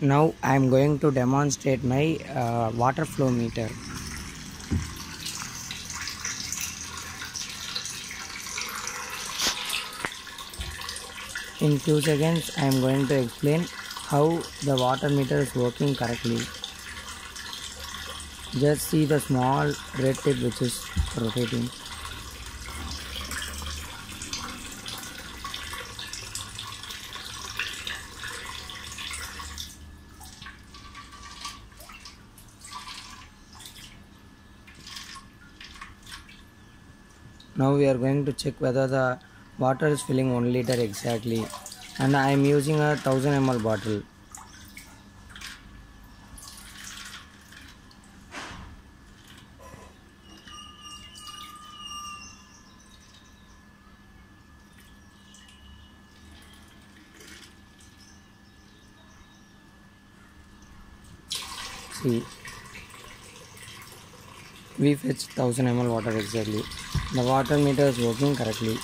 Now I am going to demonstrate my uh, water flow meter. In few seconds I am going to explain how the water meter is working correctly. Just see the small red tip which is rotating. Now we are going to check whether the water is filling 1 liter exactly. And I am using a 1000 ml bottle. See we fetched 1000 ml water exactly. The water meter is working correctly